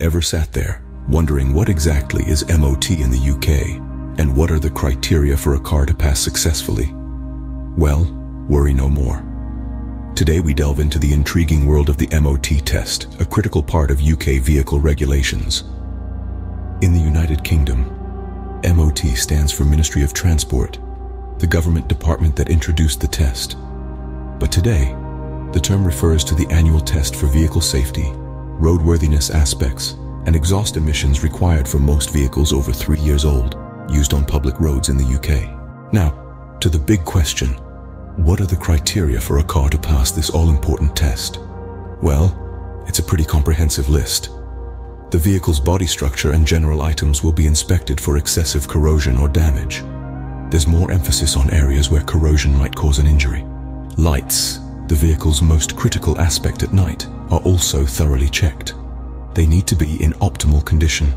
Ever sat there, wondering what exactly is MOT in the UK, and what are the criteria for a car to pass successfully? Well, worry no more. Today we delve into the intriguing world of the MOT test, a critical part of UK vehicle regulations. In the United Kingdom, MOT stands for Ministry of Transport, the government department that introduced the test. But today, the term refers to the annual test for vehicle safety, roadworthiness aspects, and exhaust emissions required for most vehicles over three years old, used on public roads in the UK. Now, to the big question, what are the criteria for a car to pass this all-important test? Well, it's a pretty comprehensive list. The vehicle's body structure and general items will be inspected for excessive corrosion or damage. There's more emphasis on areas where corrosion might cause an injury. Lights, the vehicle's most critical aspect at night, are also thoroughly checked. They need to be in optimal condition,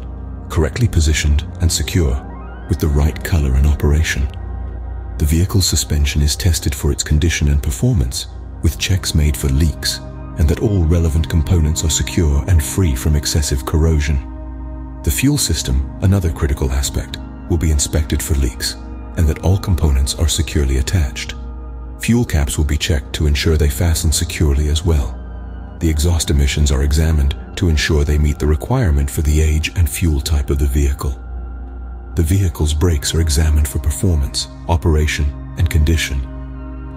correctly positioned and secure, with the right color and operation. The vehicle's suspension is tested for its condition and performance, with checks made for leaks, and that all relevant components are secure and free from excessive corrosion. The fuel system, another critical aspect, will be inspected for leaks, and that all components are securely attached. Fuel caps will be checked to ensure they fasten securely as well the exhaust emissions are examined to ensure they meet the requirement for the age and fuel type of the vehicle. The vehicle's brakes are examined for performance, operation, and condition.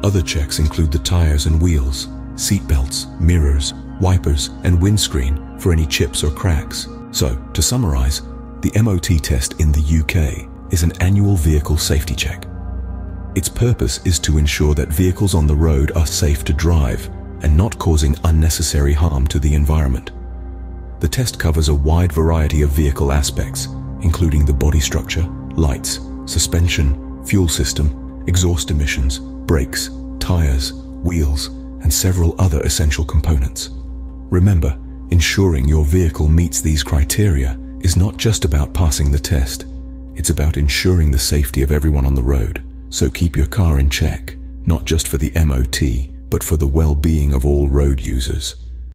Other checks include the tires and wheels, seat belts, mirrors, wipers, and windscreen for any chips or cracks. So, to summarize, the MOT test in the UK is an annual vehicle safety check. Its purpose is to ensure that vehicles on the road are safe to drive and not causing unnecessary harm to the environment. The test covers a wide variety of vehicle aspects, including the body structure, lights, suspension, fuel system, exhaust emissions, brakes, tires, wheels, and several other essential components. Remember, ensuring your vehicle meets these criteria is not just about passing the test, it's about ensuring the safety of everyone on the road. So keep your car in check, not just for the MOT, but for the well-being of all road users.